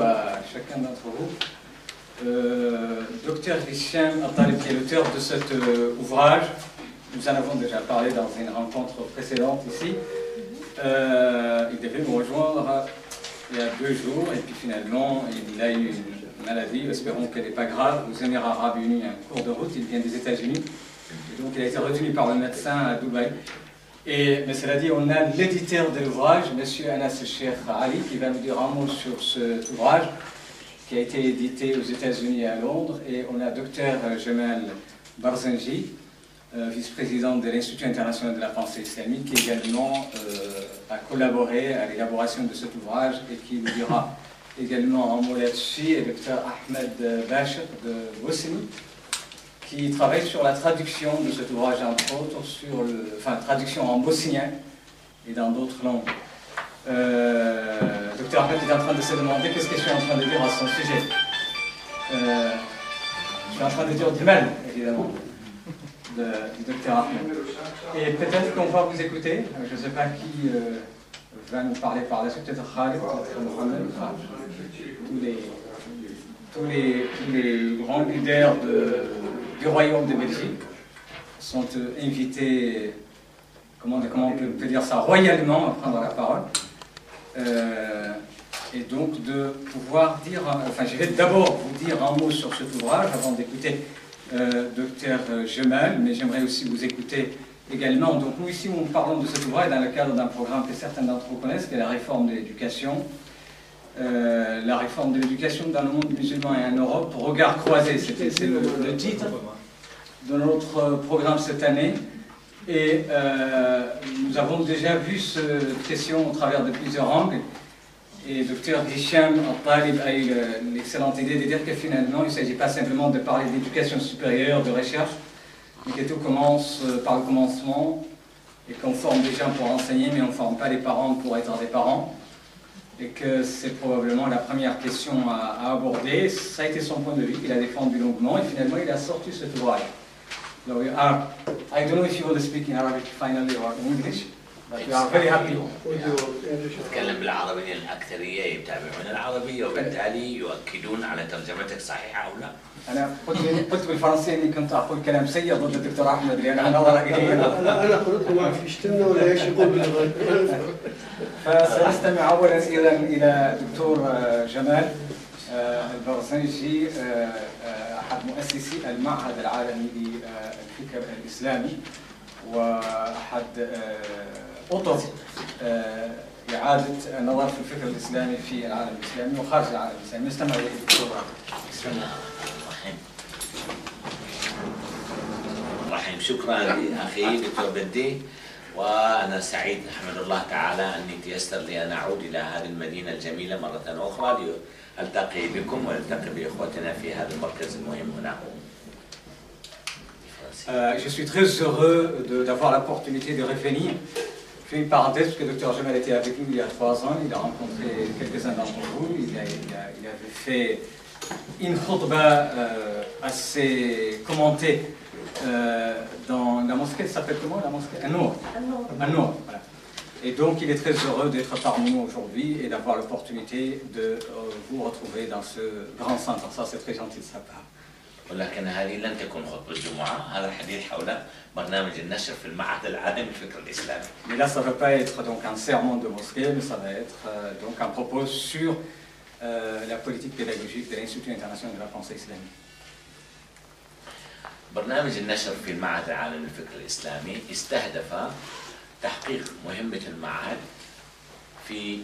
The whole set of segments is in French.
à chacun d'entre vous. Euh, Docteur Hichem Attalib, qui est l'auteur de cet euh, ouvrage, nous en avons déjà parlé dans une rencontre précédente ici. Euh, il devait me rejoindre il y a deux jours et puis finalement il a eu une maladie, espérons qu'elle n'est pas grave, aux Émirats Arabes Unis, un cours de route, il vient des États-Unis. Et donc il a été retenu par le médecin à Dubaï. Et, mais cela dit, on a l'éditeur de l'ouvrage, M. Anas Sheikh Ali, qui va nous dire un mot sur cet ouvrage qui a été édité aux États-Unis et à Londres. Et on a Dr Jamal Barzanji, euh, vice-président de l'Institut international de la pensée islamique, qui également euh, a collaboré à l'élaboration de cet ouvrage et qui nous dira également un mot là-dessus, et Dr Ahmed Bachir de Bosnie, qui travaille sur la traduction de cet ouvrage, entre autres, sur le, enfin, traduction en bosnien et dans d'autres langues. Euh, Docteur Ahmed est en train de se demander qu'est-ce que je suis en train de dire à son sujet. Euh, je suis en train de dire du mal, évidemment, de, du docteur Ahmed. Et peut-être qu'on va vous écouter. Je ne sais pas qui euh, va nous parler par la. Peut-être Khalid, peut-être tous, les, tous les grands leaders de, du Royaume de Belgique sont euh, invités, comment, on peut, dire ça, royalement à prendre la parole. Euh, et donc de pouvoir dire, enfin je vais d'abord vous dire un mot sur cet ouvrage avant d'écouter euh, Docteur Gemal, mais j'aimerais aussi vous écouter également. Donc nous ici nous parlons de cet ouvrage dans le cadre d'un programme que certains d'entre vous connaissent, qui est la réforme de l'éducation. Euh, la réforme de l'éducation dans le monde musulman et en Europe, regard croisé, c'est le, titre de notre programme cette année. Et euh, nous avons déjà vu cette question au travers de plusieurs angles. Et Hisham Al-Talib a eu l'excellente idée de dire que finalement, il ne s'agit pas simplement de parler d'éducation supérieure, de recherche, mais que tout commence euh, par le commencement et qu'on forme des gens pour enseigner, mais on ne forme pas les parents pour être des parents et que c'est probablement la première question à, à, aborder. Ça a été son point de vue qu'il a défendu longuement et finalement il a sorti cet ouvrage. So we are, I don't know if you will speak in Arabic finally or in English, but we are very happy. تتكلم بالعربية الأكثرية يتابعون العربية وبالتالي يؤكدون على ترجمتك صحيحة أو لا. أنا قلت قلت بالفرنسية إني كنت أقول كلام سيء ضد الدكتور أحمد لأن أنا نظرة قليلة. أنا أنا قلت ما في اشتمنا ولا إيش يقول باللغة فسنستمع أولا إلى إلى دكتور جمال البرزنجي أحد مؤسسي المعهد العالمي للفكر الإسلامي وأحد أطر إعادة النظر في الفكر الإسلامي في العالم الإسلامي وخارج العالم الإسلامي. نستمع إليه دكتور. شكرا لأخي دكتور بدي وأنا سعيد أحمد الله تعالى أني تيسر لي أن أعود إلى هذه المدينة الجميلة مرة أخرى لألتقي بكم وألتقي بإخوتنا في هذا المركز المهم هنا Euh, je suis très heureux d'avoir l'opportunité de revenir. Je fais une parenthèse parce que le Dr Jamal était avec nous il y a trois ans. Il a rencontré quelques-uns d'entre vous. Il, a, il, a, il, avait fait une khutbah euh, assez commentée euh, dans la mosquée. Elle s'appelle comment la mosquée Anour. Anour. Voilà. Et donc il est très heureux d'être parmi nous aujourd'hui et d'avoir l'opportunité de vous retrouver dans ce grand centre. Ça, c'est très gentil de sa part. ولكن هذه لن تكون خطبة الجمعة هذا الحديث حول برنامج النشر في المعهد العالمي للفكر الإسلامي Mais là, ça ne va pas être donc un sermon de mosquée, mais ça va être euh, donc un propos sur euh, la politique pédagogique de l'Institut international de la pensée islamique. برنامج النشر في المعهد العالمي للفكر الإسلامي استهدف تحقيق مهمة المعهد في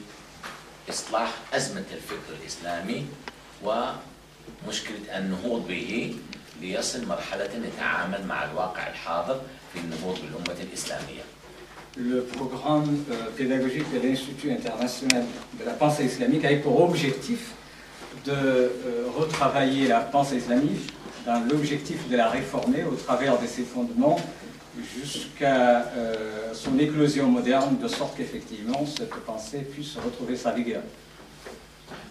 إصلاح أزمة الفكر الإسلامي ومشكلة النهوض به ليصل مرحلة يتعامل مع الواقع الحاضر في النهوض بالأمة الإسلامية. Le programme euh, pédagogique de l'Institut international de la pensée islamique a eu pour objectif de euh, retravailler la pensée islamique dans l'objectif de la réformer au travers de ses fondements jusqu'à euh, son éclosion moderne, de sorte qu'effectivement cette pensée puisse retrouver sa vigueur.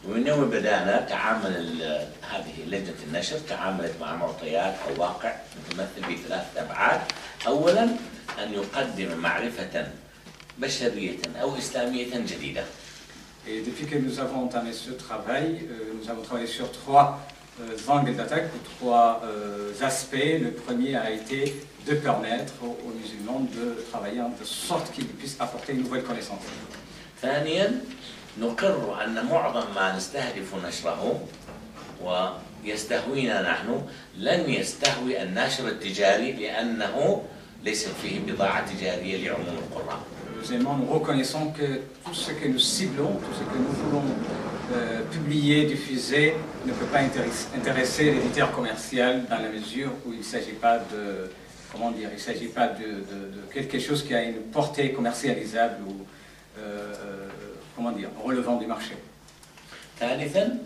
ومن يوم بدأنا تعامل هذه لجنة النشر تعاملت مع معطيات أو واقع متمثل بثلاثة أبعاد أولا أن يقدم معرفة بشرية أو إسلامية جديدة Et depuis que nous avons entamé ce travail, euh, nous avons travaillé sur trois euh, angles d'attaque, ou trois euh, aspects. Le premier a été de permettre aux, aux musulmans de travailler de sorte qu'ils puissent apporter une nouvelle connaissance. ثانيا نقر أن معظم ما نستهدف نشره ويستهوينا نحن لن يستهوي الناشر التجاري لأنه ليس فيه بضاعة تجارية لعموم القراء Deuxièmement, nous reconnaissons que tout ce que nous ciblons, tout ce que nous voulons euh, publier, diffuser, ne peut pas intéresser, intéresser l'éditeur commercial dans la mesure où il ne s'agit pas de, comment dire, il s'agit pas de, de, de, quelque chose qui a une portée commercialisable ou, euh, comment dire, relevant du marché. ثالثا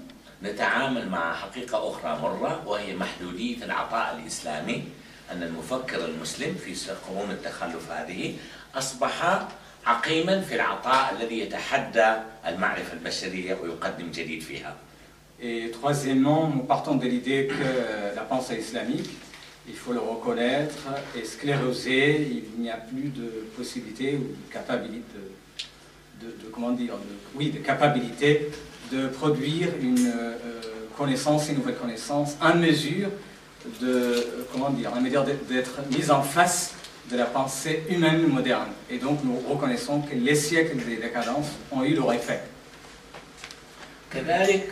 نتعامل مع حقيقة أخرى مرة وهي محدودية العطاء الإسلامي أن المفكر المسلم في قرون التخلف هذه أصبح عقيما في العطاء الذي يتحدى المعرفة البشرية ويقدم جديد فيها. Et troisièmement, nous partons de l'idée que la pensée islamique, il faut le reconnaître, est sclérosée, il n'y a plus de possibilité ou de capacité de, de, de, comment dire, de, oui, de capacité de produire une euh, connaissance, une nouvelle connaissance en mesure de, comment dire, en mesure d'être mise en face de la pensée humaine moderne. Et donc nous reconnaissons que les siècles de décadence ont eu leur effet. كذلك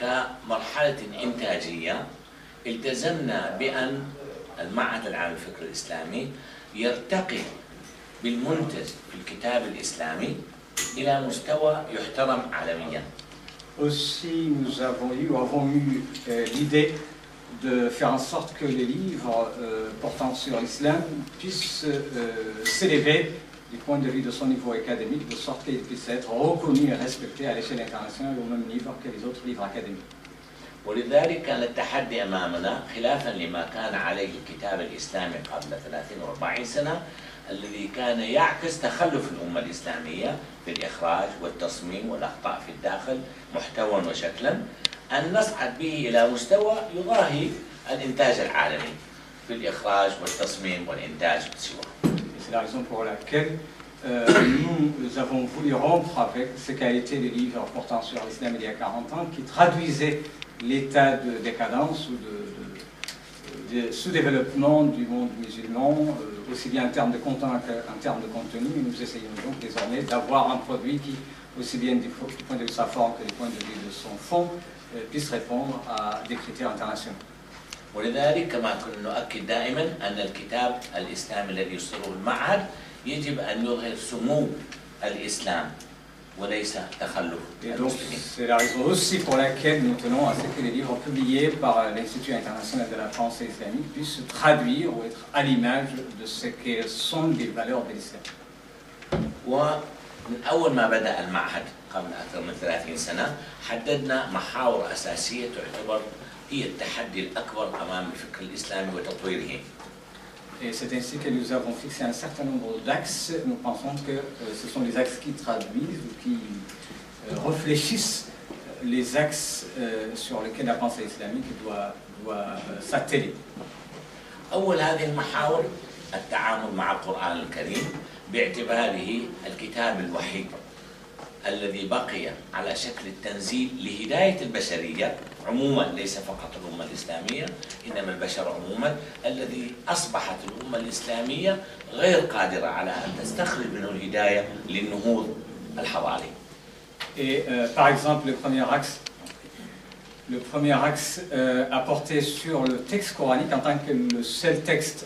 كمرحلة إنتاجية التزمنا بأن المعهد العام للفكر الإسلامي يرتقي بالمنتج في الكتاب الإسلامي إلى مستوى يحترم عالميا. Aussi, nous avons eu, avons eu euh, l'idée de faire en sorte que les livres euh, portant sur l'islam puissent euh, s'élever du point de vue de son niveau académique, de sorte qu'ils puissent être reconnus et respectés à l'échelle internationale au même niveau que les autres livres académiques. ولذلك كان التحدي امامنا خلافا لما كان عليه الكتاب الاسلامي قبل 30 و40 سنه الذي كان يعكس تخلف الامه الاسلاميه في الاخراج والتصميم والاخطاء في الداخل محتوى وشكلا أن نصعد به إلى مستوى يضاهي الإنتاج العالمي في الإخراج والتصميم والإنتاج سوى. C'est la raison pour laquelle euh, nous avons voulu rompre avec ces qualités de livres portant sur l'islam il y a 40 ans qui traduisaient l'état de décadence ou de, de, de sous-développement du monde musulman, euh, aussi bien en termes de contenu qu'en termes de contenu. Et nous essayons donc désormais d'avoir un produit qui, aussi bien du, du point de vue de sa forme que du point de vue de son fond, puisse répondre à des critères internationaux. ولذلك كما كنا نؤكد دائما أن الكتاب الإسلامي الذي يصدره المعهد يجب أن يظهر سمو الإسلام وليس تخلف المسلمين. C'est la raison aussi pour laquelle nous tenons à ce que les livres publiés par l'Institut international de la pensée islamique puissent traduire ou être à l'image de ce que sont les valeurs de l'islam. ومن أول ما بدأ المعهد قبل أكثر من 30 سنة حددنا محاور أساسية تعتبر هي التحدي الأكبر أمام الفكر الإسلامي وتطويره. Et c'est ainsi que nous avons fixé un certain nombre d'axes. Nous pensons que euh, ce sont les axes qui traduisent ou qui euh, réfléchissent les axes euh, sur lesquels la pensée islamique doit, doit s'atteler. أول هذه المحاور التعامل مع القرآن الكريم باعتباره الكتاب الوحيد الذي بقي على شكل التنزيل لهداية البشرية. عموما ليس فقط الأمة الإسلامية إنما البشر عموما الذي أصبحت الأمة الإسلامية غير قادرة على أن تستخرج منه الهداية للنهوض الحضاري Et euh, par exemple, le premier axe, le premier axe euh, a porté sur le texte coranique en tant que le seul texte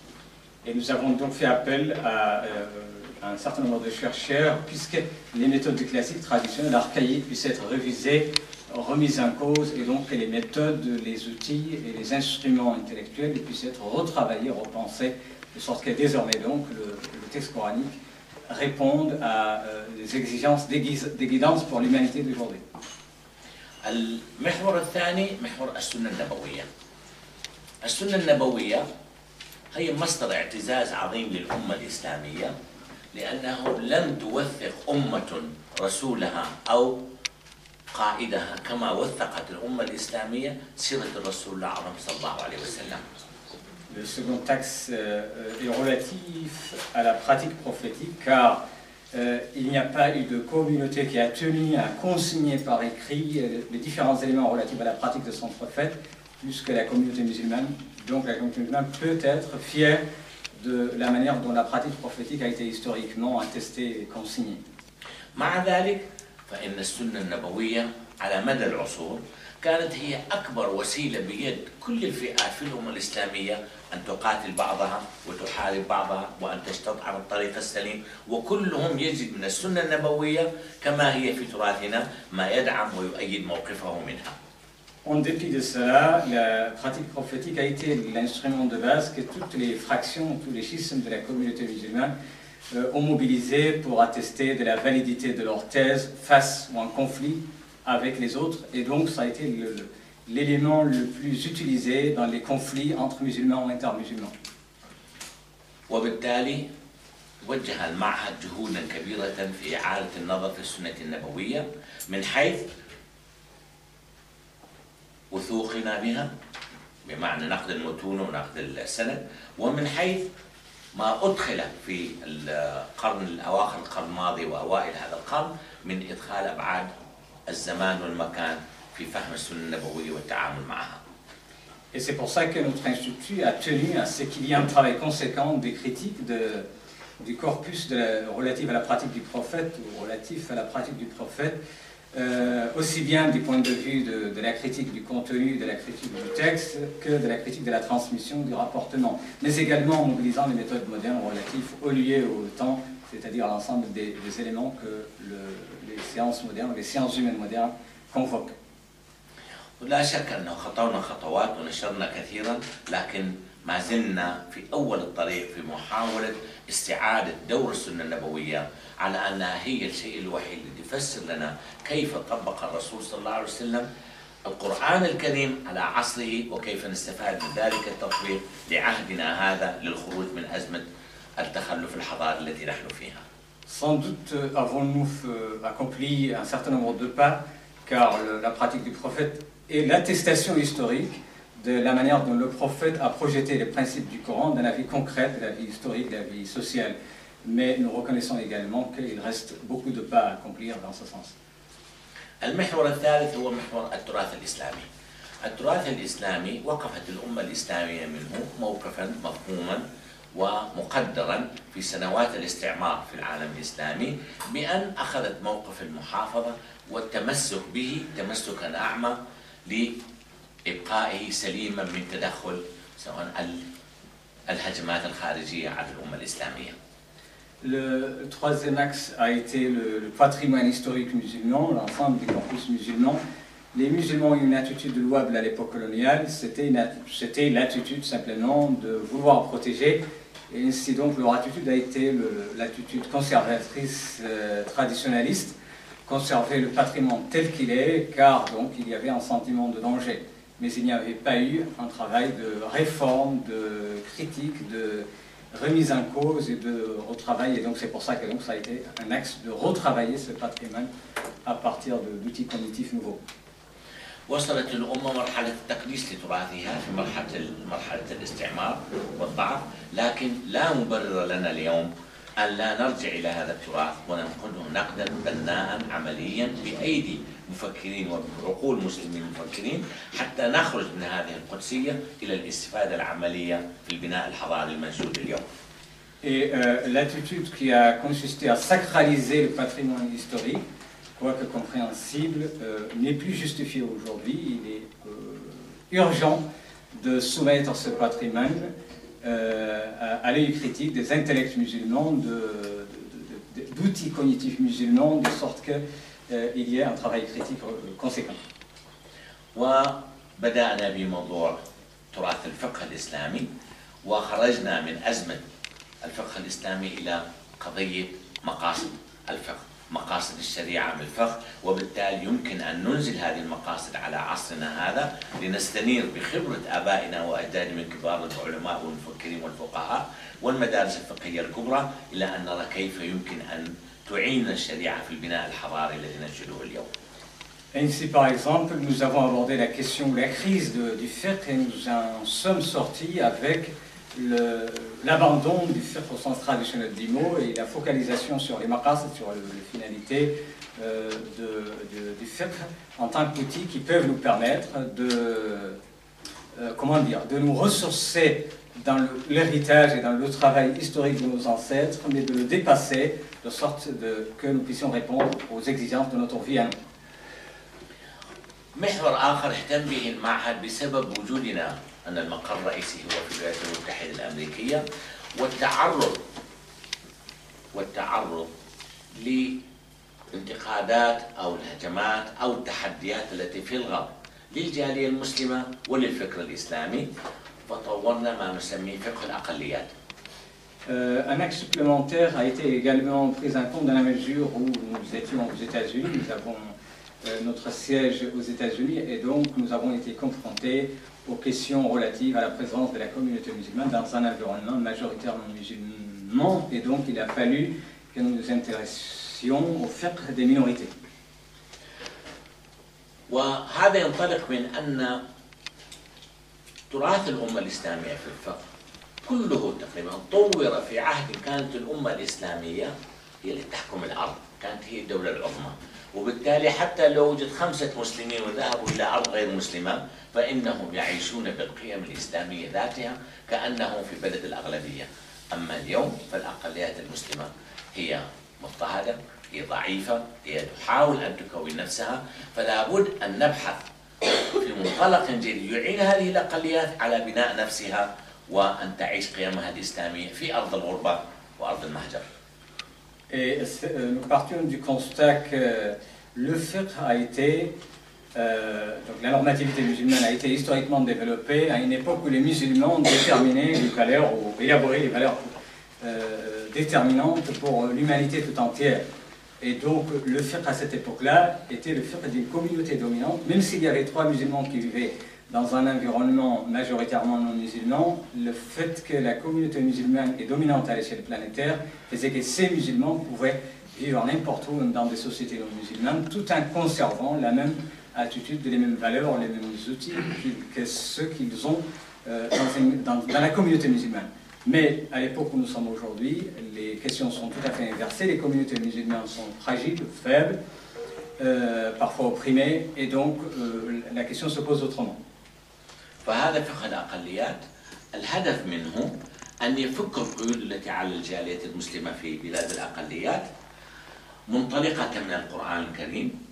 Et nous avons donc fait appel à, euh, à un certain nombre de chercheurs, puisque les méthodes classiques traditionnelles, archaïques, puissent être révisées remise en cause et donc que les méthodes, les outils et les instruments intellectuels puissent être retravaillés, repensés, de sorte que désormais donc le, le texte coranique réponde à euh, des exigences des, des guidances pour l'humanité d'aujourd'hui. المحور الثاني محور السنة النبوية السنة النبوية هي مصدر اعتزاز عظيم للأمة الإسلامية لأنه لم توثق أمة رسولها أو قائدها كما وثقت الأمة الإسلامية سيرة الرسول الأعظم صلى الله عليه وسلم Le second axe euh, est relatif à la pratique prophétique car euh, il n'y a pas eu de communauté qui a tenu à consigner par écrit euh, les différents éléments relatifs à la pratique de son prophète plus que la communauté musulmane. Donc la communauté peut être fière de la manière dont la pratique prophétique a été historiquement attestée et consignée. مع ذلك فإن السنة النبوية على مدى العصور كانت هي أكبر وسيلة بيد كل الفئات في الأمة الإسلامية أن تقاتل بعضها وتحارب بعضها وأن تستطعم الطريق السليم وكلهم يجد من السنة النبوية كما هي في تراثنا ما يدعم ويؤيد موقفه منها En dépit de cela, la pratique prophétique a été l'instrument de base que toutes les fractions, tous les schismes de la communauté musulmane euh, ont mobilisé pour attester de la validité de leur thèse face ou en conflit avec les autres. Et donc, ça a été le- le- l'élément le plus utilisé dans les conflits entre musulmans ou intermusulmans. وبالتالي وجه المعهد جهودا كبيرة في إعادة النظر في السنة النبوية من حيث وثوقنا بها بمعنى نقد المتون ونقد السند ومن حيث ما أدخل في القرن الأواخر القرن الماضي وأوائل هذا القرن من إدخال أبعاد الزمان والمكان في فهم السنة النبوية والتعامل معها Et c'est pour ça que notre institut a tenu à ce qu'il y ait un travail conséquent des critiques de- du corpus de la- relatif à la pratique du prophète ou relatif à la pratique du prophète, euh, aussi bien du point de vue de, de la critique du contenu, de la critique du texte, que de la critique de la transmission, du rapportement, mais également en mobilisant les méthodes modernes relatives au lieu et au temps, c'est-à-dire à l'ensemble des, des éléments que le- les sciences modernes, les sciences humaines modernes convoquent. ولا شك انه خطونا خطوات ونشرنا كثيرا لكن ما زلنا في اول الطريق في محاوله استعاده دور السنه النبويه على انها هي الشيء الوحيد اللي يفسر لنا كيف طبق الرسول صلى الله عليه وسلم القران الكريم على عصره وكيف نستفاد من ذلك التطبيق لعهدنا هذا للخروج من ازمه التخلف الحضاري التي نحن فيها. Sans doute euh, avons-nous euh, accompli un certain nombre de pas, car le- la pratique du prophète est l'attestation historique de la manière dont le prophète a projeté les principes du Coran dans la vie concrète, la vie historique, la vie sociale. Mais nous reconnaissons également qu'il reste beaucoup de pas à accomplir dans ce sens. المحور الثالث هو محور التراث الإسلامي التراث الإسلامي وقفت الأمة الإسلامية منه موقفا مفهوما ومقدرا في سنوات الاستعمار في العالم الإسلامي بأن أخذت موقف المحافظة والتمسك به تمسكا أعمى لإبقائه سليما من تدخل سواء ال- الهجمات الخارجية على الأمة الإسلامية Le troisième axe a été le, patrimoine historique musulman, l'ensemble du corpus musulman. Les musulmans ont une attitude louable à l'époque coloniale, c'était l'attitude simplement de vouloir protéger, et ainsi donc leur attitude a été l'attitude conservatrice euh, traditionnaliste, conserver le patrimoine tel qu'il est, car donc il y avait un sentiment de danger. Mais il n'y avait pas eu un travail de réforme, de critique, de remise en cause et de retravail. Et donc c'est pour ça que donc, ça a été un axe de retravailler ce patrimoine à partir de- d'outils cognitifs nouveaux. وصلت الأمة مرحلة التقديس لتراثها في مرحلة مرحلة الاستعمار والضعف، لكن لا مبرر لنا اليوم أن لا نرجع إلى هذا التراث وننقده نقدا بناء عمليا بأيدي مفكرين وعقول مسلمين مفكرين حتى نخرج من هذه القدسية إلى الاستفادة العملية في البناء الحضاري المنشود اليوم. Et euh, l'attitude qui a consisté à sacraliser le patrimoine historique, quoique compréhensible, euh, n'est plus justifiée aujourd'hui. Il est euh, urgent de soumettre ce patrimoine euh, à, à l'œil critique des intellects musulmans, de- de- de- de- d'outils cognitifs musulmans, de sorte qu'il y ait un travail critique euh, conséquent. وبدأنا بموضوع تراث الفقه الإسلامي وخرجنا من أزمة الفقه الإسلامي إلى قضية مقاصد الفقه مقاصد الشريعة من الفقه وبالتالي يمكن أن ننزل هذه المقاصد على عصرنا هذا لنستنير بخبرة آبائنا وأجدادنا من كبار العلماء والمفكرين والفقهاء والمدارس الفقهية الكبرى إلى أن نرى كيف يمكن أن تعين الشريعة في البناء الحضاري الذي ننشده اليوم Ainsi, par exemple, nous avons abordé la question ou la crise de- du fiqh et nous en sommes sortis avec le- l'abandon du fiqh au sens traditionnel du mot et la focalisation sur les maqasid, sur le- les finalités euh, de- de- du fiqh en tant qu'outils qui peuvent nous permettre de, euh, comment dire, de nous ressourcer dans le- l'héritage et dans le travail historique de nos ancêtres, mais de le dépasser de sorte de- que nous puissions répondre aux exigences de notre vie à nous. محور آخر اهتم به المعهد بسبب وجودنا أن المقر الرئيسي هو في الولايات المتحدة الأمريكية والتعرض والتعرض لانتقادات أو الهجمات أو التحديات التي في الغرب للجالية المسلمة وللفكر الإسلامي فطورنا ما نسميه فقه الأقليات Euh, un axe supplémentaire a été également pris en compte dans la mesure où nous étions aux États-Unis, nous avons euh, notre siège aux États-Unis et donc nous avons été confrontés aux questions relatives à la présence de la communauté musulmane dans un environnement majoritairement musulman et donc il a fallu que nous nous intéressions au fiqh des minorités. وهذا ينطلق من أن تراث الأمة الإسلامية في الفقه كله تقريبا طور في عهد كانت الأمة الإسلامية هي اللي تحكم الأرض كانت هي الدولة العظمى. وبالتالي حتى لو وجد خمسة مسلمين وذهبوا إلى أرض غير مسلمة فإنهم يعيشون بالقيم الإسلامية ذاتها كأنهم في بلد الأغلبية. أما اليوم فالأقليات المسلمة هي مضطهدة هي ضعيفة هي تحاول أن تكون نفسها. فلا بد أن نبحث في منطلق جديد يعين هذه الأقليات على بناء نفسها وأن تعيش قيمها الإسلامية في أرض الغربة وأرض المهجر Et c'est- euh, nous partions du constat que le fiqh a été, euh, donc la normativité musulmane a été historiquement développée à une époque où les musulmans déterminaient les valeurs ou élaboraient les valeurs euh, déterminantes pour l'humanité tout entière. Et donc le fiqh à cette époque-là était le fiqh d'une communauté dominante, même s'il y avait trois musulmans qui vivaient dans un environnement majoritairement non musulman, le fait que la communauté musulmane est dominante à l'échelle planétaire faisait que ces musulmans pouvaient vivre n'importe où dans des sociétés non musulmanes tout en conservant la même attitude, les mêmes valeurs, les mêmes outils que ceux qu'ils ont euh, dans la communauté musulmane. Mais à l'époque où nous sommes aujourd'hui, les questions sont tout à fait inversées. Les communautés musulmanes sont fragiles, faibles, euh, parfois opprimées, et donc euh, la question se pose autrement. فهذا فقه الأقليات الهدف منه أن يفك القيود التي على الجالية المسلمة في بلاد الأقليات منطلقة من القرآن الكريم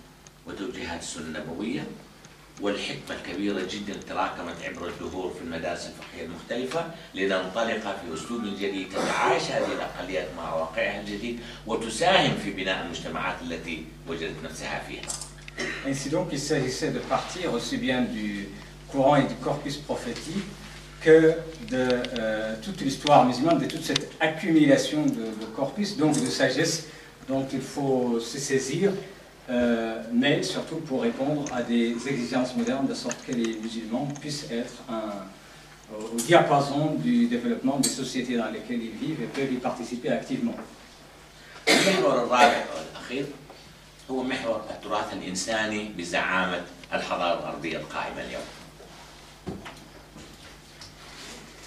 وتوجيهات السنة النبوية والحكمة الكبيرة جدا تراكمت عبر الدهور في المدارس الفقهية المختلفة لننطلق في أسلوب جديد تتعايش هذه الأقليات مع واقعها الجديد وتساهم في بناء المجتمعات التي وجدت نفسها فيها. Ainsi donc, il s'agissait de partir aussi bien du courant et du corpus prophétique que de euh, toute l'histoire musulmane, de toute cette accumulation de, de corpus, donc de sagesse dont il faut se saisir, euh, mais surtout pour répondre à des exigences modernes, de sorte que les musulmans puissent être un- au diapason du développement des sociétés dans lesquelles ils vivent et peuvent y participer activement. المحور الرابع والأخير هو محور التراث الإنساني بزعامة الحضارة الغربية القائمة اليوم.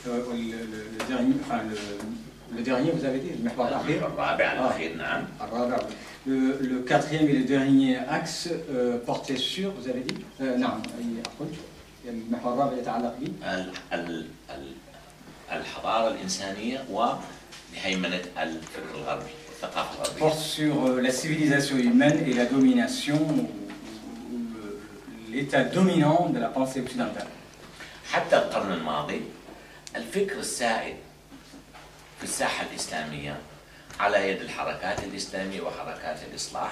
Euh, le, le- le dernier, enfin, le, le dernier, vous avez dit, le محور الأخير المحور الرابع الأخير نعم. Le, le quatrième et le dernier axe euh, portait sur, vous avez dit euh, نعم قلت المحور الرابع يتعلق به ال- ال- ال- الحضارة الإنسانية وهيمنة الفكر الغربي الثقافة الغربية. porte sur euh, la civilisation humaine et la domination, ou, ou le- l'état dominant de la pensée occidentale. حتى القرن الماضي الفكر السائد في الساحة الإسلامية على يد الحركات الإسلامية وحركات الإصلاح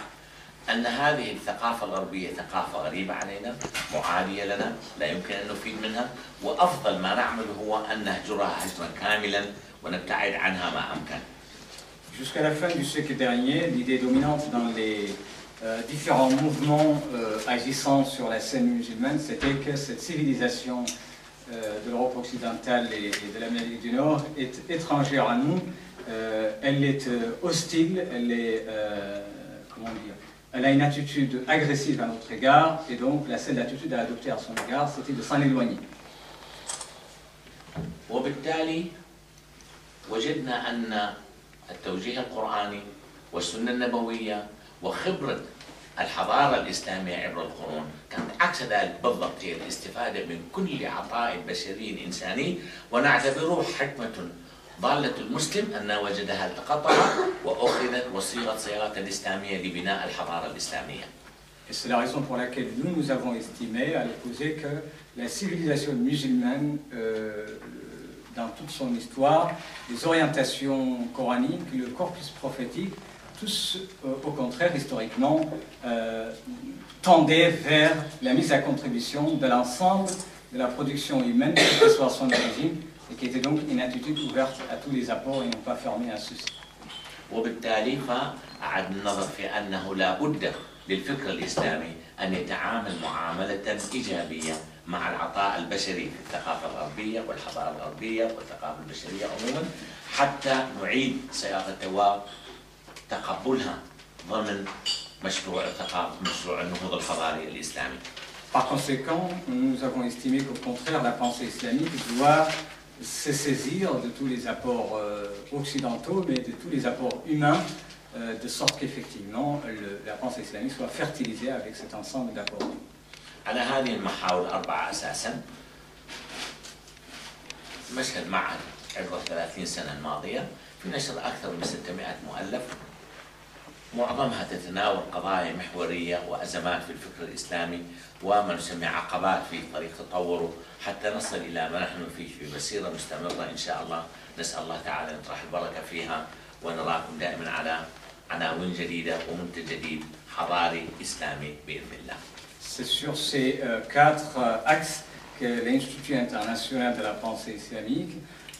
أن هذه الثقافة الغربية ثقافة غريبة علينا معادية لنا لا يمكن أن نفيد منها وأفضل ما نعمل هو أن نهجرها هجرا كاملا ونبتعد عنها ما أمكن. Jusqu'à la fin du siècle dernier, l'idée dominante dans les euh, différents mouvements euh, agissant sur la scène musulmane, c'était que cette civilisation de l'Europe occidentale et, et de l'Amérique du Nord est étrangère à nous. Euh, elle est euh, hostile, elle est, euh, comment dire, elle a une attitude agressive à notre égard, et donc la seule attitude à adopter à son égard, c'était de s'en éloigner. وبالتالي وجدنا أن التوجيه القرآني والسنة النبوية وخبرة الحضارة الإسلامية عبر القرون كانت عكس ذلك بالضبط هي الاستفادة من كل عطاء بشري إنساني ونعتبره حكمة ضالة المسلم أن وجدها التقطها وأخذت وصيغت صياغة الإسلامية لبناء الحضارة الإسلامية. Et c'est la raison pour laquelle nous, nous avons estimé à l'opposé que la civilisation musulmane, euh, dans toute son histoire, les orientations coraniques, le corpus prophétique, tous, euh, au contraire, historiquement, euh, tendaient vers la mise à contribution de l'ensemble de la production humaine, quelle que soit son origine, et qui était donc une attitude ouverte à tous les apports et non pas fermée à ceux-ci. وبالتالي فأعد النظر في أنه لا بد للفكر الإسلامي أن يتعامل معاملة إيجابية مع العطاء البشري في الثقافة الغربية والحضارة الغربية والثقافة البشرية عموما حتى نعيد صياغته وتقبلها ضمن مشروع الثقافة مشروع النهوض الحضاري الإسلامي Par conséquent, nous avons estimé qu'au contraire, la pensée islamique doit se saisir de tous les apports euh, occidentaux, mais de tous les apports humains, euh, de sorte qu'effectivement, le- la pensée islamique soit fertilisée avec cet ensemble d'apports. على هذه المحاور الأربعة أساسا مشهد معهد عبر 30 سنة الماضية في نشر أكثر من 600 مؤلف معظمها تتناول قضايا محورية وأزمات في الفكر الإسلامي وما نسمي عقبات في طريق تطوره حتى نصل إلى ما نحن فيه في مسيرة مستمرة إن شاء الله. نسأل الله تعالى أن يطرح البركة فيها ونراكم دائما على عناوين جديدة ومنتج جديد حضاري إسلامي بإذن الله. C'est sur ces euh, quatre euh, axes que l'Institut international de la pensée islamique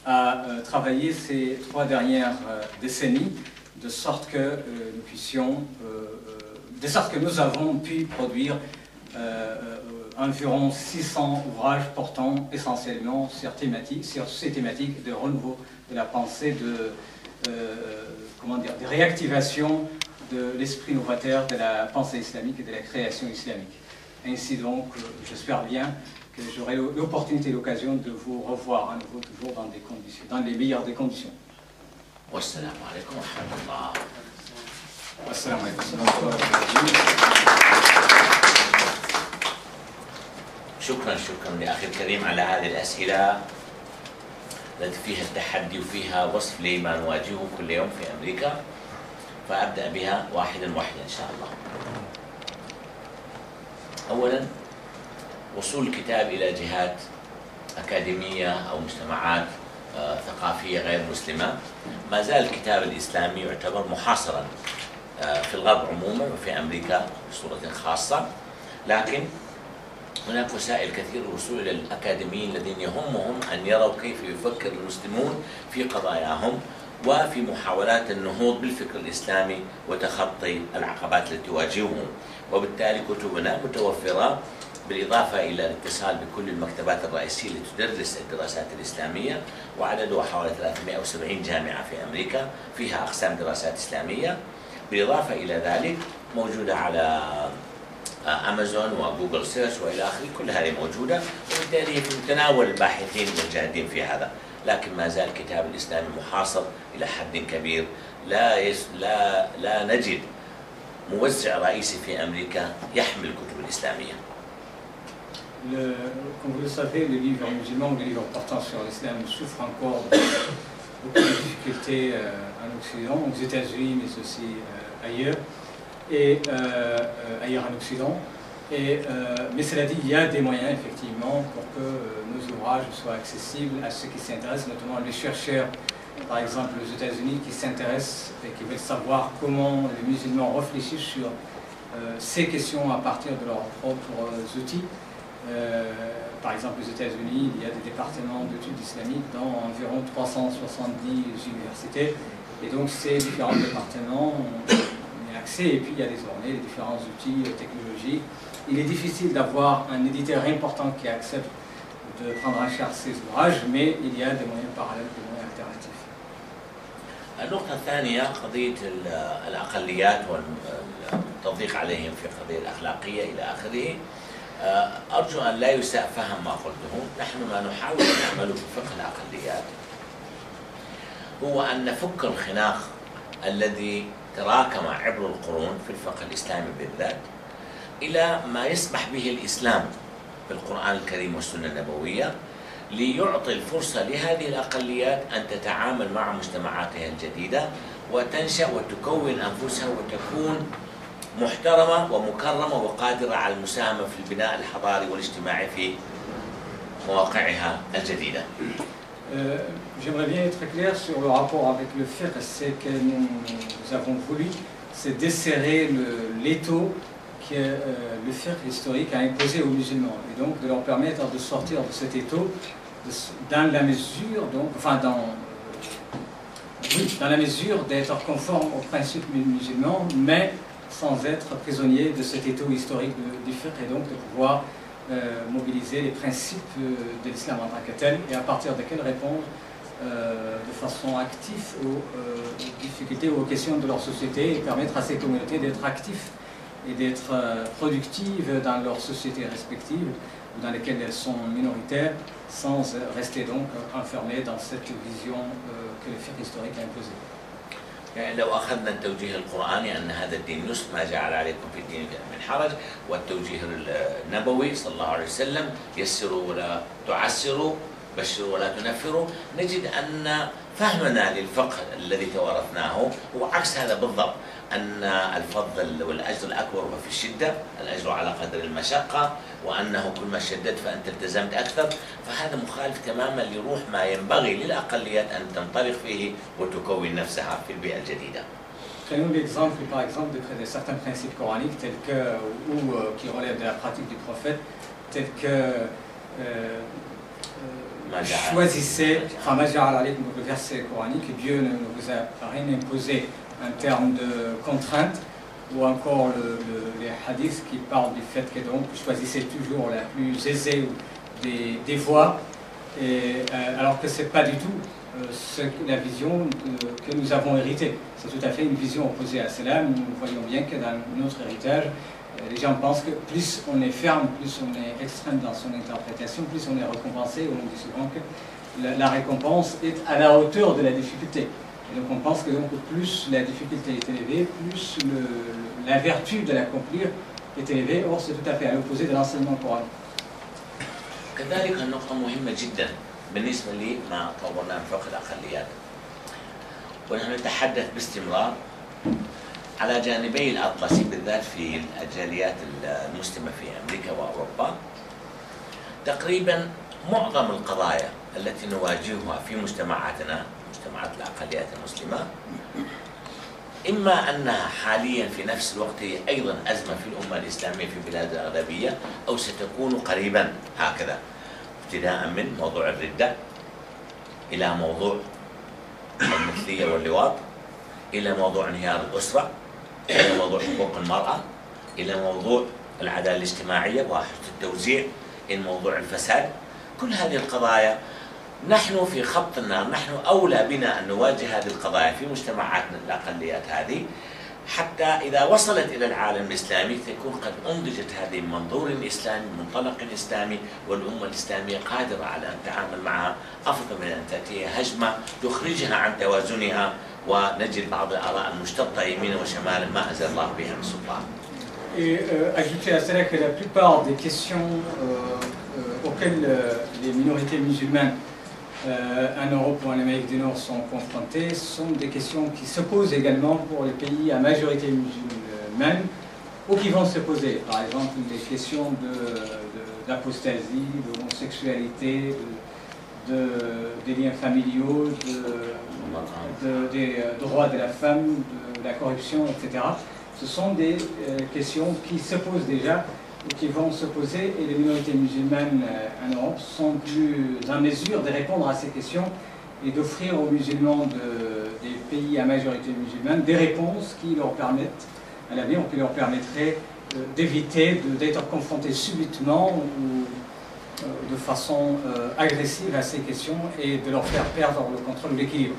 a euh, travaillé ces trois dernières décennies, de sorte que euh, nous puissions, euh, euh, de sorte que nous avons pu produire environ 600 ouvrages portant essentiellement sur, thématiques, ces thématiques de renouveau de la pensée, de, comment dire, de réactivation de l'esprit novateur de la pensée islamique et de la création islamique. Ainsi donc, j'espère bien que j'aurai l'opportunité et l'occasion de vous revoir à nouveau toujours dans, des conditions, dans les meilleures des conditions. والسلام عليكم ورحمة الله. Assalamu alaikum. شكرا شكرا لأخي الكريم على هذه الأسئلة التي فيها التحدي وفيها وصف لما نواجهه كل يوم في أمريكا. فأبدأ بها واحدا واحدا إن شاء الله. أولا وصول الكتاب إلى جهات أكاديمية أو مجتمعات ثقافية غير مسلمة. ما زال الكتاب الإسلامي يعتبر محاصرا آه، في الغرب عموما وفي أمريكا بصورة خاصة. لكن هناك وسائل كثيرة للوصول إلى الأكاديميين الذين يهمهم أن يروا كيف يفكر المسلمون في قضاياهم وفي محاولات النهوض بالفكر الإسلامي وتخطي العقبات التي تواجههم. وبالتالي كتبنا متوفرة بالإضافة إلى الاتصال بكل المكتبات الرئيسية التي تدرس الدراسات الإسلامية وعددها حوالي 370 جامعة في أمريكا فيها أقسام دراسات إسلامية. بالإضافة إلى ذلك موجودة على امازون وجوجل سيرش وإلى آخره كل هذه موجودة. وبالتالي في متناول الباحثين والمجاهدين في هذا. لكن ما زال الكتاب الإسلامي محاصر إلى حد كبير. لا يس لا لا نجد موزع رئيسي في أمريكا يحمل الكتب الإسلامية. Comme vous le savez, le livre musulman le livre portant sur l'islam souffre encore de beaucoup de difficultés euh, en Occident, aux États-Unis, mais aussi euh, ailleurs, et euh, ailleurs en Occident. Mais cela dit, il y a des moyens effectivement pour que nos ouvrages soient accessibles à ceux qui s'intéressent, notamment les chercheurs, par exemple aux États-Unis, qui s'intéressent et qui veulent savoir comment les musulmans réfléchissent sur ces questions à partir de leurs propres outils. Euh, par exemple, aux États-Unis, il y a des départements d'études islamiques dans environ 370 universités. Et donc ces différents départements ont accès et puis il y a désormais les différents outils technologiques. Il est difficile d'avoir un éditeur important qui accepte de prendre en charge ces ouvrages, mais il y a des moyens parallèles, des moyens alternatifs. النقطة الثانية قضية الأقليات والتضييق عليهم في القضية الأخلاقية إلى آخره أرجو أن لا يساء فهم ما قلته. نحن ما نحاول أن نعمله في فقه الأقليات هو أن نفك الخناق الذي تراكم عبر القرون في الفقه الإسلامي بالذات إلى ما يسمح به الإسلام في القرآن الكريم والسنة النبوية ليعطي الفرصة لهذه الأقليات أن تتعامل مع مجتمعاتها الجديدة وتنشأ وتكون أنفسها وتكون محترمة ومكرمة وقادرة على المساهمة في البناء الحضاري والاجتماعي في مواقعها الجديدة. Euh, J'aimerais bien être clair sur le rapport avec le fiqh. C'est que nous, nous, avons voulu, c'est desserrer l'étau que euh, le fiqh historique a imposé aux musulmans et donc de leur permettre de sortir de cet étau de, dans la mesure, donc, enfin dans, oui, dans la mesure d'être conforme aux principes musulmans, mais sans être prisonnier de cet étau historique du fiqh et donc de pouvoir euh, mobiliser les principes euh, de l'islam en tant que tel et à partir de quelles répondre euh, de façon active aux, difficultés ou aux questions de leur société et permettre à ces communautés d'être actifs et d'être productives dans leurs sociétés respectives ou dans lesquelles elles sont minoritaires sans rester donc enfermées dans cette vision que le fiqh historique a imposée. يعني لو أخذنا التوجيه القرآني أن هذا الدين يسر ما جعل عليكم في الدين من حرج. والتوجيه النبوي صلى الله عليه وسلم يسروا ولا تعسروا بشروا ولا تنفروا. نجد أن فهمنا للفقه الذي توارثناه هو عكس هذا بالضبط أن الفضل والأجر الأكبر هو في الشدة الأجر على قدر المشقة وأنه كل ما شددت فأنت التزمت أكثر. فهذا مخالف تماما لروح ما ينبغي للأقليات أن تنطلق فيه وتكون نفسها في البيئة الجديدة. Prenons l'exemple, par exemple, de certains principes coraniques tels que, ou euh, qui relèvent de la pratique du prophète, tels que euh, choisissez, le verset coranique, Dieu ne vous a rien imposé en termes de contraintes, ou encore les hadiths qui parlent du fait que donc choisissez toujours la plus aisée des, voies, euh, alors que ce n'est pas du tout euh, la vision que nous avons héritée. C'est tout à fait une vision opposée à cela. Nous voyons bien que dans notre héritage, euh, les gens pensent que plus on est ferme, plus on est extrême dans son interprétation, plus on est récompensé. On dit souvent que la récompense est à la hauteur de la difficulté. Et donc on pense que donc, plus la difficulté est élevée, plus le, la vertu de l'accomplir est élevée. Or, c'est tout à fait à l'opposé de l'enseignement coranique. كذلك النقطة مهمة جدا بالنسبة لي ما طورنا من فوق الأقليات ونحن نتحدث باستمرار على جانبي الأطلسي بالذات في الجاليات المسلمة في أمريكا وأوروبا تقريبا معظم القضايا التي نواجهها في مجتمعاتنا مجتمعات الأقليات المسلمة إما أنها حاليا في نفس الوقت هي أيضا أزمة في الأمة الإسلامية في بلاد الأغلبية أو ستكون قريبا هكذا. ابتداء من موضوع الردة إلى موضوع المثلية واللواط إلى موضوع انهيار الأسرة إلى موضوع حقوق المرأة إلى موضوع العدالة الاجتماعية وحسن التوزيع إلى موضوع الفساد. كل هذه القضايا نحن في خط النار نحن أولى بنا أن نواجه هذه القضايا في مجتمعاتنا الأقليات هذه. حتى إذا وصلت إلى العالم الإسلامي تكون قد أنضجت هذه من منظور إسلامي منطلق إسلامي والأمة الإسلامية قادرة على أن تتعامل معها أفضل من أن تأتيها هجمة تخرجها عن توازنها. ونجد بعض الآراء المشتطة يمينا وشمالا ما أنزل الله بها من سلطان. Et euh, ajouter à cela que la plupart des questions euh, euh, auxquelles euh, les minorités musulmanes Euh, en Europe ou en Amérique du Nord sont confrontés sont des questions qui se posent également pour les pays à majorité musulmane ou qui vont se poser. Par exemple, des questions d'apostasie, de, d'homosexualité, de, des liens familiaux, des euh, droits de la femme, de la corruption, etc. Ce sont des euh, questions qui se posent déjà qui vont se poser et les minorités musulmanes euh, en Europe sont plus en mesure de répondre à ces questions et d'offrir aux musulmans de- des pays à majorité musulmane des réponses qui leur permettent, à l'avenir, qui leur permettraient d'éviter d'être confrontés subitement ou de façon euh, agressive à ces questions et de leur faire perdre le contrôle de l'équilibre.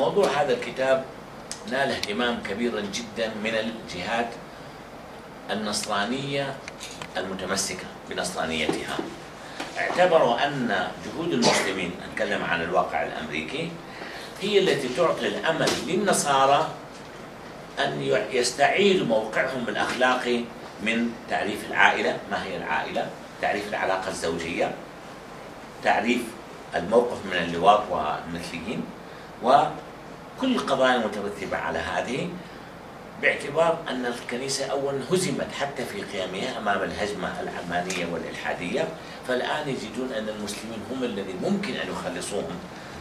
موضوع هذا الكتاب نال اهتمام كبيرا جدا من الجهات النصرانية المتمسكة بنصرانيتها. اعتبروا أن جهود المسلمين نتكلم عن الواقع الأمريكي هي التي تعطي الأمل للنصارى أن يستعيدوا موقعهم الأخلاقي من تعريف العائلة. ما هي العائلة؟ تعريف العلاقة الزوجية تعريف الموقف من اللواط والمثليين وكل القضايا المترتبة على هذه باعتبار أن الكنيسة أولا هزمت حتى في قيامها أمام الهجمة العلمانية والإلحادية. فالآن يجدون أن المسلمين هم الذين ممكن أن يخلصوهم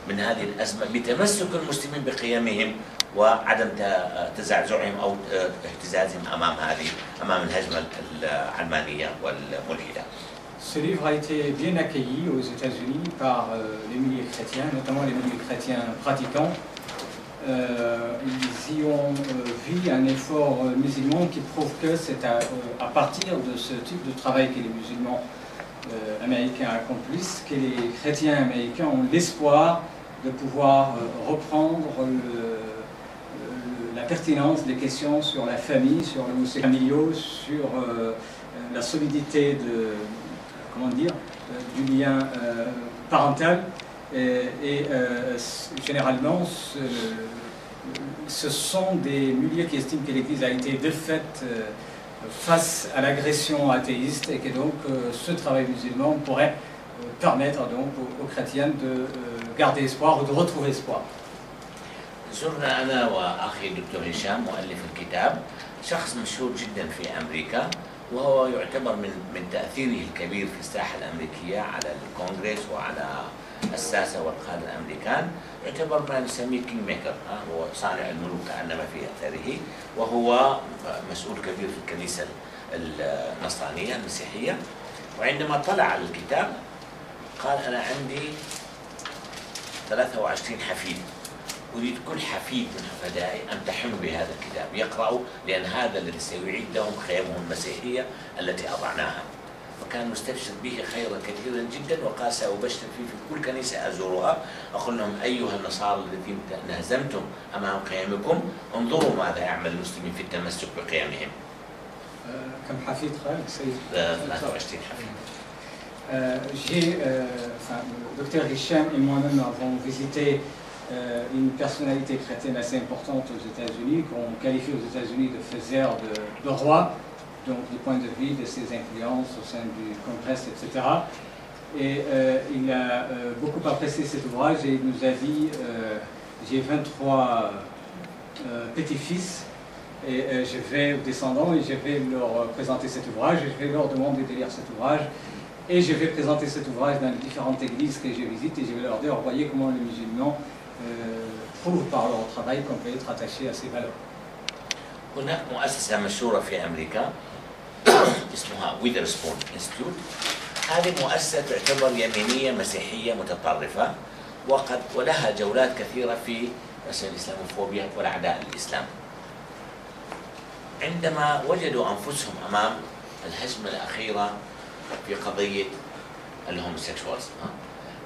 من هذه الأزمة بتمسك المسلمين بقيمهم وعدم تزعزعهم أو اهتزازهم أمام هذه أمام الهجمة العلمانية والملحدة. Ce livre a été bien accueilli aux États-Unis par euh, les milieux chrétiens, notamment les milieux chrétiens pratiquants. Euh, ils y ont euh, vu un effort musulman qui prouve que c'est à, partir de ce type de travail que les musulmans américains accomplissent que les chrétiens américains ont l'espoir de pouvoir reprendre la pertinence des questions sur la famille, sur le familiaux, sur la solidité de, comment dire, euh, du lien euh, parental. Et, et, euh, c- généralement, ce, ce sont des milieux qui estiment que l'Église a été de fait euh, face à l'agression athéiste et que donc euh, ce travail musulman pourrait euh, permettre donc aux, aux chrétiens de euh, garder espoir ou de retrouver espoir. زرنا أنا وأخي الدكتور هشام مؤلف الكتاب شخص مشهور جدا في أمريكا وهو يعتبر من من تأثيره الكبير في الساحة الأمريكية على الكونغرس وعلى الساسة والقادة الأمريكان. يعتبر ما نسميه كينج ميكر هو صانع الملوك كأنما في أثره وهو مسؤول كبير في الكنيسة النصرانية المسيحية. وعندما طلع على الكتاب قال أنا عندي 23 حفيد. أريد كل حفيد من حفدائي أمتحن بهذا الكتاب. يقرأوا لأن هذا الذي سيعيد لهم خيمهم المسيحية التي أضعناها. فكان مستبشر به خيرا كثيرا جدا وقال سأبشر فيه في كل كنيسة أزورها. أقول لهم أيها النصارى الذين انهزمتم أمام قيمكم انظروا ماذا يعمل المسلمين في التمسك بقيمهم Euh, comme Hafid Khalil, c'est 23 حفيد Euh, j'ai, euh, enfin, le docteur Hicham et moi-même avons visité euh, une personnalité chrétienne assez importante aux États-Unis, qu'on qualifie aux États-Unis de faiseur de, roi, donc du point de vue de ses influences au sein du Congrès, etc. Et euh, il a euh, beaucoup apprécié cet ouvrage et il nous a dit euh, J'ai 23 euh, petits-fils et euh, je vais aux descendants et je vais leur présenter cet ouvrage et je vais leur demander de lire cet ouvrage. Et je vais présenter cet ouvrage dans les différentes églises que je visite et je vais leur dire, voyez comment les musulmans prouvent par leur travail qu'on peut être attaché à ces valeurs. هناك مؤسسة مشهورة في أمريكا اسمها ويذرسبون انستيتيوت هذه مؤسسة تعتبر يمينية مسيحية متطرفة وقد ولها جولات كثيرة في مسائل الإسلاموفوبيا والأعداء الإسلام عندما وجدوا أنفسهم أمام الهجمة الأخيرة في قضية الهوموسيكشوالز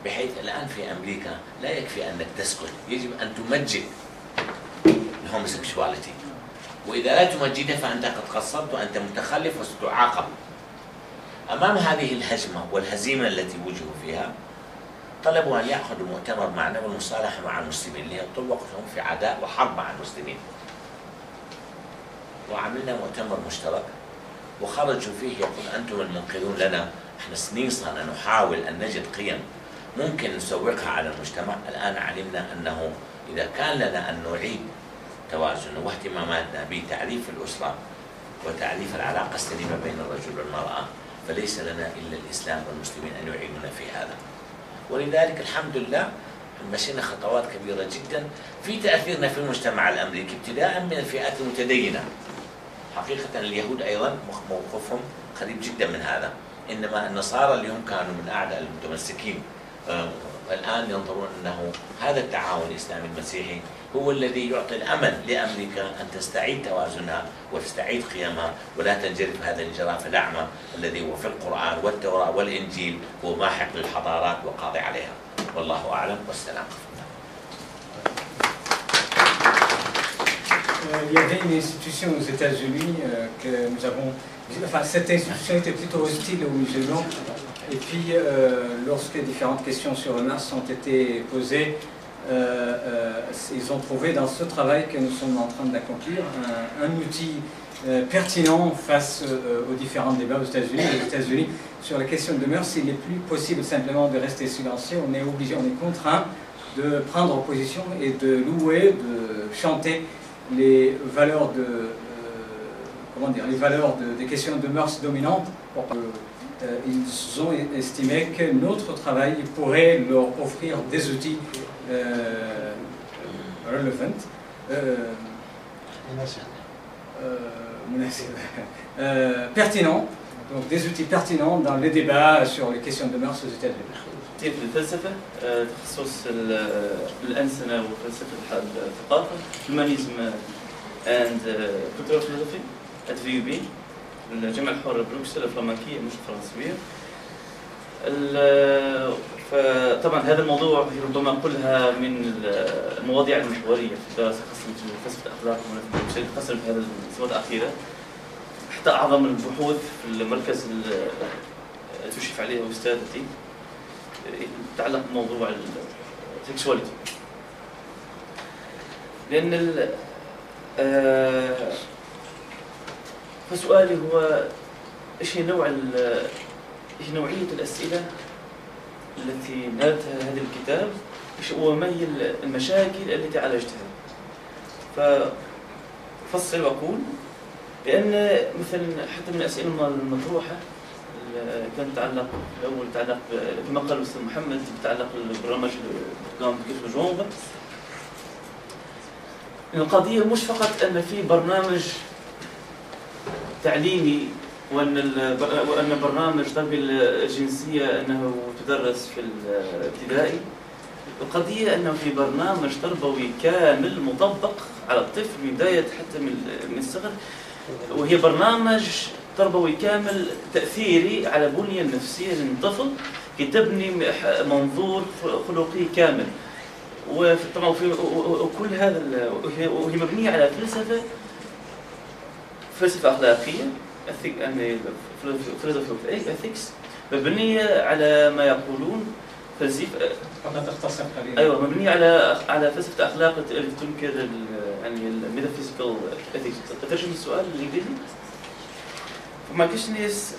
بحيث الآن في أمريكا لا يكفي أنك تسكت يجب أن تمجد الهوموسيكشواليتي وإذا لا تمجده فأنت قد قصرت وأنت متخلف وستعاقب. أمام هذه الهجمة والهزيمة التي وجهوا فيها طلبوا أن يأخذوا مؤتمر معنا والمصالحة مع المسلمين ليطول وقتهم في عداء وحرب مع المسلمين. وعملنا مؤتمر مشترك وخرجوا فيه يقول أنتم المنقذون لنا إحنا سنين صرنا نحاول أن نجد قيم ممكن نسوقها على المجتمع. الآن علمنا أنه إذا كان لنا أن نعيد توازن واهتماماتنا بتعريف الأسرة وتعريف العلاقة السليمة بين الرجل والمرأة فليس لنا إلا الإسلام والمسلمين أن يعينونا في هذا. ولذلك الحمد لله مشينا خطوات كبيرة جدا في تأثيرنا في المجتمع الأمريكي ابتداء من الفئات المتدينة. حقيقة اليهود أيضا موقفهم قريب جدا من هذا إنما النصارى اللي هم كانوا من أعداء المتمسكين. الآن ينظرون أنه هذا التعاون الإسلامي المسيحي هو الذي يعطي الأمل لأمريكا أن تستعيد توازنها وتستعيد قيمها ولا تنجرف هذا الانجراف الأعمى الذي هو في القرآن والتوراة والإنجيل هو ماحق للحضارات وقاضي عليها والله أعلم والسلام Euh, il y avait une institution aux États-Unis euh, que nous avons. Enfin, cette institution était plutôt hostile aux musulmans. Et puis, euh, lorsque différentes questions sur le Mars ont été posées, euh, euh, ils ont trouvé dans ce travail que nous sommes en train d'accomplir un, un outil pertinent face aux différents débats aux États-Unis. États-Unis, sur la question de mœurs, il n'est plus possible simplement de rester silencieux. On est obligé, on est contraint de prendre position et de louer, de chanter les valeurs de comment dire les valeurs de- des questions de mœurs dominantes ils ont estimé que notre travail pourrait leur offrir des outils euh, relevant euh, euh, مناسب. Euh, pertinents donc des outils pertinents dans les débats sur les questions de mœurs aux États-Unis كتير في الفلسفة آه، تخصص ال- الأنسنة وفلسفة الح- الثقافة humanism and cultural philosophy at VUB الجامعة الحره بروكسل الفلامنكية مش الفرنسويه فطبعا هذا الموضوع ربما كلها من المواضيع المحوريه في الدراسة خاصة فلسفه الأخلاق بروكسل خاصه في هذه السنوات الأخيرة. حتى أعظم البحوث في المركز اللي تشرف عليه أستاذتي تتعلق بموضوع السكشواليتي لأن آه فسؤالي هو إيش هي نوع إيش نوعية الأسئلة التي نالتها هذا الكتاب؟ وما هي المشاكل التي عالجتها؟ ففصل وأقول لأن مثلا حتى من الأسئلة المطروحة ال- كانت تتعلق الأول تتعلق كما قال الأستاذ محمد تتعلق بالبرنامج برنامج كيف جونغ القضية مش فقط أن في برنامج تعليمي البر- وأن برنامج تربية الجنسية أنه تدرس في الابتدائي. القضية أنه في برنامج تربوي كامل مطبق على الطفل من بداية حتى من الصغر وهي برنامج تربوي كامل تأثيري على البنية النفسية للطفل كي تبني منظور خلقي كامل. وطبعا وكل هذا وهي- مبنية على فلسفة فلسفة أخلاقية فلسفة اوف ايثكس مبنية على ما يقولون فلسفه قبل تختصر قليلا. أيوه مبنية على على فلسفة أخلاق اللي تنكر يعني الميتافيزيكال ايثكس تترجم السؤال الإنجليزي؟ فما كيشن از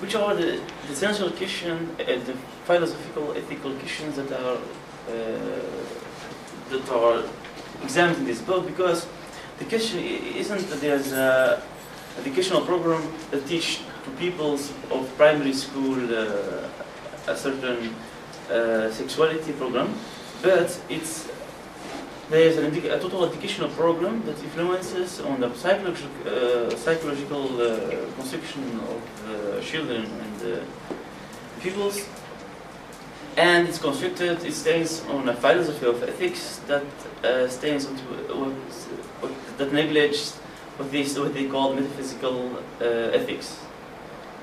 which are the, the essential questions and uh, the philosophical ethical questions that are uh, that are examined in this book? Because the question isn't that there's a educational program that teach to people of primary school uh, a certain uh, sexuality program, but it's there's an a total educational program that influences on the psychological uh, psychological uh, construction of uh, children and uh, pupils, and it's constructed. It stands on a philosophy of ethics that stands on that neglects what this what they call metaphysical uh, ethics.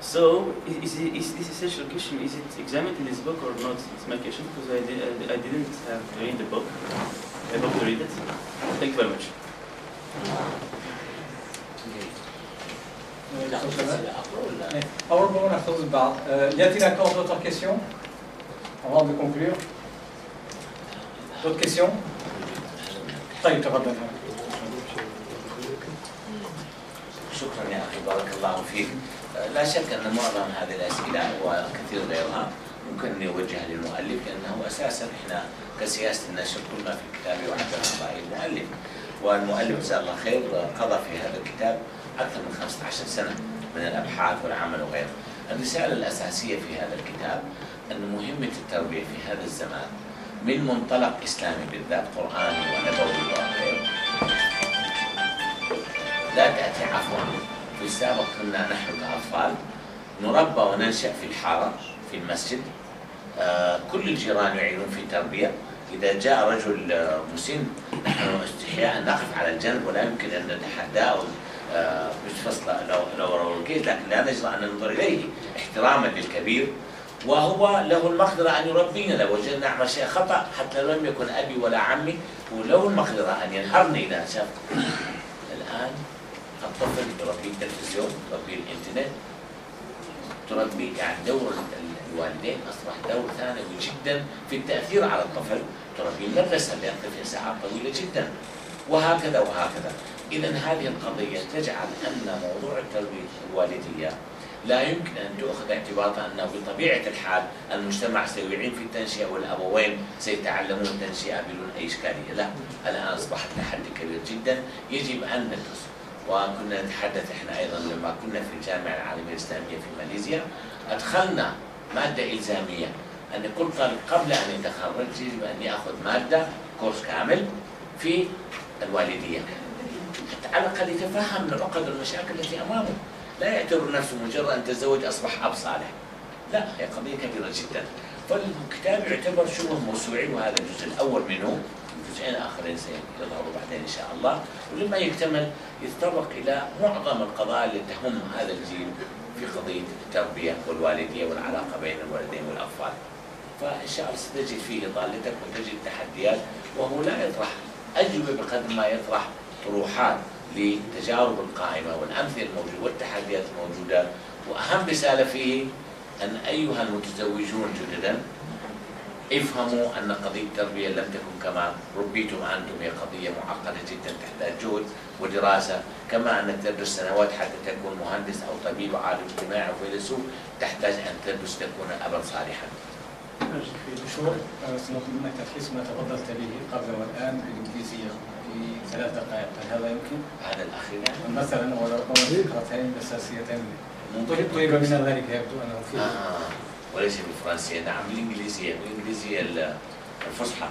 So, i- is, it- is this essential question, is it examined in this book or not? It's my question because I, di- I- I didn't have to read the book. I hope to read it. Thank you very much. لا أقول لا. أول مرة نأخذ البعض Euh, Y a-t-il encore d'autres questions avant de conclure D'autres questions طيب تفضل شكرا يا أخي بارك الله فيك لا شك أن معظم هذه الأسئلة وكثير غيرها يمكن أن يوجه للمؤلف لأنه أساسا إحنا كسياسة النشر كل ما في الكتاب عن رأي المؤلف والمؤلف جزاه الله خير قضى في هذا الكتاب أكثر من 15 سنة من الأبحاث والعمل وغيره. الرسالة الأساسية في هذا الكتاب أن مهمة التربية في هذا الزمان من منطلق إسلامي بالذات قرآني ونبوي وغيره لا تأتي عفوا. في السابق كنا نحن كأطفال نربى وننشأ في الحارة في المسجد. آه، كل الجيران يعينون في التربية. إذا جاء رجل آه، مسن نحن استحياء نقف على الجنب ولا يمكن أن نتحداه مش فصل لو لو لقيت لكن لا نجرأ أن ننظر إليه احتراما للكبير. وهو له المقدرة أن يربينا. لو وجدنا نعمل شيء خطأ حتى لو لم يكن أبي ولا عمي وله المقدرة أن ينهرني إذا شاف. الآن الطفل تربيه التلفزيون تربيه الإنترنت. تربي يعني دور الوالدين أصبح دور ثانوي جدا في التأثير على الطفل. تربي المدرسة اللي يقضي ساعات طويلة جدا. وهكذا وهكذا. اذا هذه القضية تجعل أن موضوع التربية الوالدية لا يمكن أن تؤخذ اعتباطا أنه بطبيعة الحال المجتمع سيعين في التنشئة والأبوين سيتعلمون التنشئة بدون أي إشكالية، لا الآن أصبحت تحدي كبير جدا. يجب أن وكنا نتحدث إحنا أيضا لما كنا في الجامعة العالمية الإسلامية في ماليزيا أدخلنا مادة إلزامية. أن كل طالب قبل أن يتخرج يجب أن يأخذ مادة كورس كامل في الوالدية. حتى على الأقل يتفهم العقد والمشاكل التي أمامه. لا يعتبر نفسه مجرد أن تزوج أصبح أب صالح. لا هي قضية كبيرة جدا. فالكتاب يعتبر شبه موسوعي وهذا الجزء الأول منه. جزئين اخرين سيظهروا بعدين إن شاء الله ولما يكتمل يتطرق إلى معظم القضايا اللي تهم هذا الجيل في قضية التربية والوالدية والعلاقة بين الوالدين والأطفال. فإن شاء الله ستجد فيه ضالتك وتجد تحديات وهو لا يطرح أجوبة بقدر ما يطرح طروحات للتجارب القائمة والأمثلة الموجودة والتحديات الموجودة وأهم رسالة فيه أن أيها المتزوجون جددا افهموا أن قضية التربيه لم تكن كما ربيتم أنتم هي قضية معقدة جدا تحتاج جهد ودراسة. كما انك تدرس سنوات حتى تكون مهندس أو طبيب أو عالم اجتماعي أو فيلسوف تحتاج أن تدرس تكون ابا صالحا. دكتور سنطلب منك تلخيص ما تفضلت به قبل والآن بالانجليزيه في ثلاث دقائق. هل هذا يمكن؟ هذا الأخير يعني؟ مثلا ولو فكرتين أساسيتين. طيب من ذلك؟ يبدو أنه في آه وليس بالفرنسيه نعم بالانجليزيه بالانجليزيه الفصحى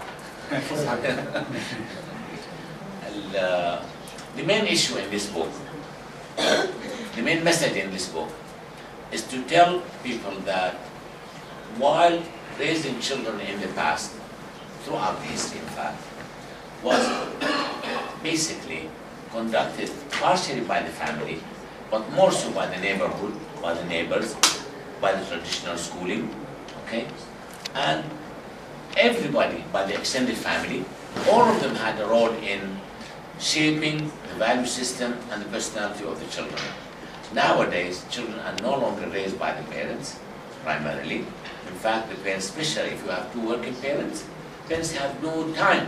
ال- the main issue in this book, the main message in this book, is to tell people that while raising children in the past, throughout history in fact, was basically conducted partially by the family, but more so by the neighborhood, by the neighbors, by the traditional schooling, okay? And everybody, by the extended family, all of them had a role in shaping the value system and the personality of the children. Nowadays, children are no longer raised by the parents, primarily. In fact, the parents, especially if you have two working parents, parents have no time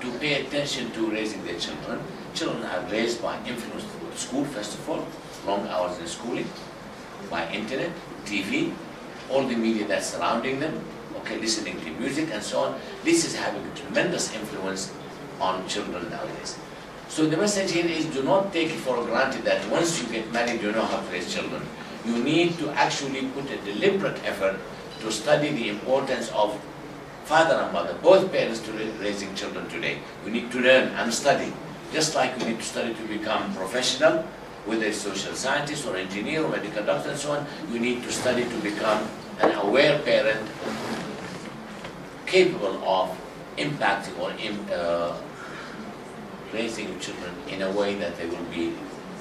to pay attention to raising their children. Children are raised by influence through school, first of all, long hours in schooling, by internet, TV, all the media that's surrounding them, okay, listening to music and so on. This is having a tremendous influence on children nowadays. So the message here is do not take it for granted that once you get married, you know how to raise children. You need to actually put a deliberate effort to study the importance of father and mother, both parents to raising children today. We need to learn and study. Just like we need to study to become professional, whether it's social scientist or engineer or medical doctor and so on, you need to study to become an aware parent capable of impacting or im- uh, raising children in a way that they will be,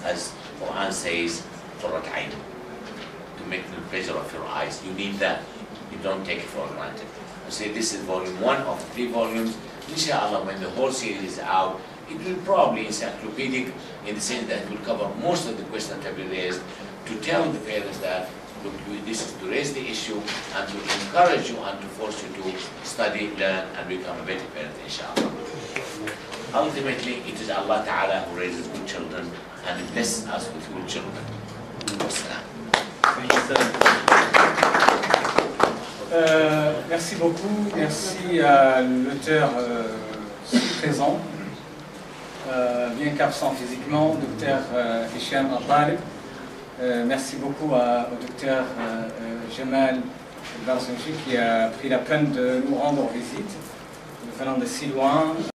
as Quran says, قرة عين, to make the pleasure of your eyes. You need that. You don't take it for granted. I say this is volume one of three volumes. Inshallah, when the whole series is out, it will probably encyclopedic in the sense that it will cover most of the questions that we raised to tell the parents that look, this is to raise the issue and to encourage you and to force you to study, learn, and become a better parent, inshallah. Ultimately, it is Allah Ta'ala who raises good children and blesses us with good children. Wassalam. Euh, merci beaucoup, merci à l'auteur euh, présent, bien qu'absent physiquement, docteur euh, Hicham Al-Talib. Euh, merci beaucoup à- au docteur euh, euh, Jamal Barzouchi qui a pris la peine de nous rendre visite, venant de si loin.